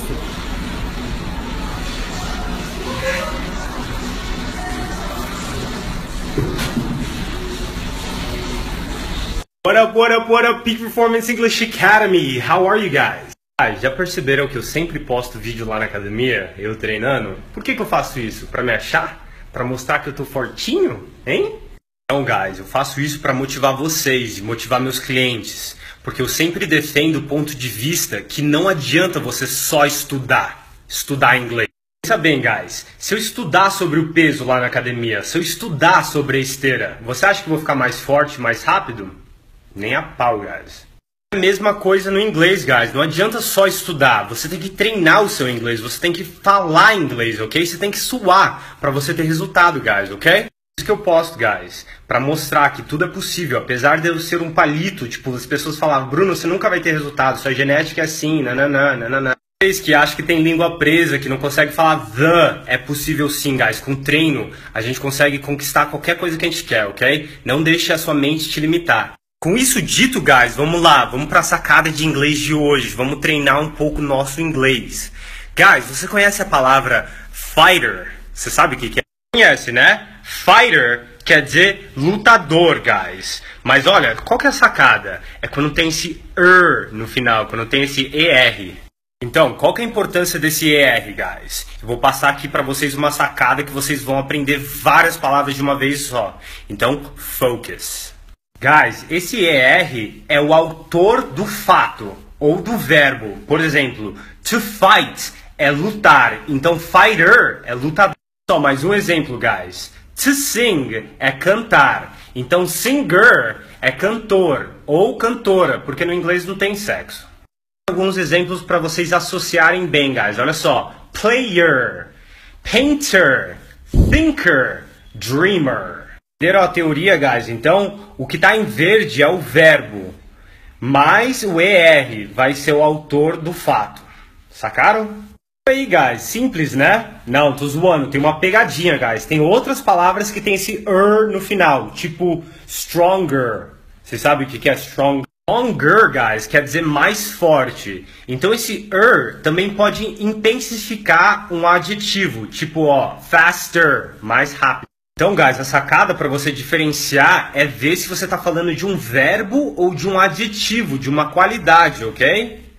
isso. What up, what up, what up, Peak Performance English Academy? How are you guys? Ah, já perceberam que eu sempre posto vídeo lá na academia, eu treinando? Por que, que eu faço isso? Pra me achar? Pra mostrar que eu tô fortinho? Hein? Então, guys, eu faço isso para motivar vocês motivar meus clientes, porque eu sempre defendo o ponto de vista que não adianta você só estudar, estudar inglês. Pensa bem, guys, se eu estudar sobre o peso lá na academia, se eu estudar sobre a esteira, você acha que eu vou ficar mais forte, mais rápido? Nem a pau, guys. É a mesma coisa no inglês, guys. Não adianta só estudar. Você tem que treinar o seu inglês. Você tem que falar inglês, ok? Você tem que suar para você ter resultado, guys, ok? Isso que eu posto, guys, para mostrar que tudo é possível, apesar de eu ser um palito, tipo, as pessoas falavam, Bruno, você nunca vai ter resultado, sua genética é assim, nananã, nananã. Vocês que acham que tem língua presa, que não consegue falar the, é possível sim, guys. Com treino, a gente consegue conquistar qualquer coisa que a gente quer, ok? Não deixe a sua mente te limitar. Com isso dito, guys, vamos lá, vamos para a sacada de inglês de hoje. Vamos treinar um pouco nosso inglês. Guys, você conhece a palavra fighter? Você sabe o que, que é? Conhece, né? Fighter quer dizer lutador, guys. Mas olha, qual que é a sacada? É quando tem esse er no final, quando tem esse er. Então, qual que é a importância desse ER, guys? Eu vou passar aqui para vocês uma sacada que vocês vão aprender várias palavras de uma vez só. Então, focus. Guys, esse ER é o autor do fato ou do verbo. Por exemplo, to fight é lutar. Então, fighter é lutador. Só mais um exemplo, guys. To sing é cantar. Então, singer é cantor ou cantora, porque no inglês não tem sexo. Alguns exemplos para vocês associarem bem, guys. Olha só: player, painter, thinker, dreamer. Entenderam a teoria, guys? Então, o que está em verde é o verbo, mas o ER vai ser o autor do fato. Sacaram? Aí, guys. Simples, né? Não, tô zoando. Tem uma pegadinha, guys. Tem outras palavras que tem esse er no final, tipo stronger. Você sabe o que é strong? Stronger, guys, quer dizer mais forte. Então esse er também pode intensificar um adjetivo, tipo, ó, faster, mais rápido. Então, guys, a sacada para você diferenciar é ver se você está falando de um verbo ou de um adjetivo, de uma qualidade, ok?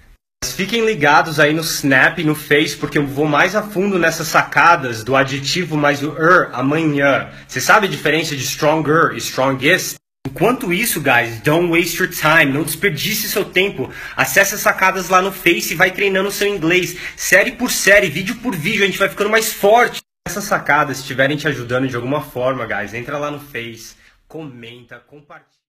Fiquem ligados aí no Snap e no Face, porque eu vou mais a fundo nessas sacadas do adjetivo mais o er amanhã. Você sabe a diferença de stronger e strongest? Enquanto isso, guys, don't waste your time, não desperdice seu tempo. Acesse as sacadas lá no Face e vai treinando seu inglês, série por série, vídeo por vídeo, a gente vai ficando mais forte essas sacadas estiverem te ajudando de alguma forma, guys, entra lá no Face, comenta, compartilha.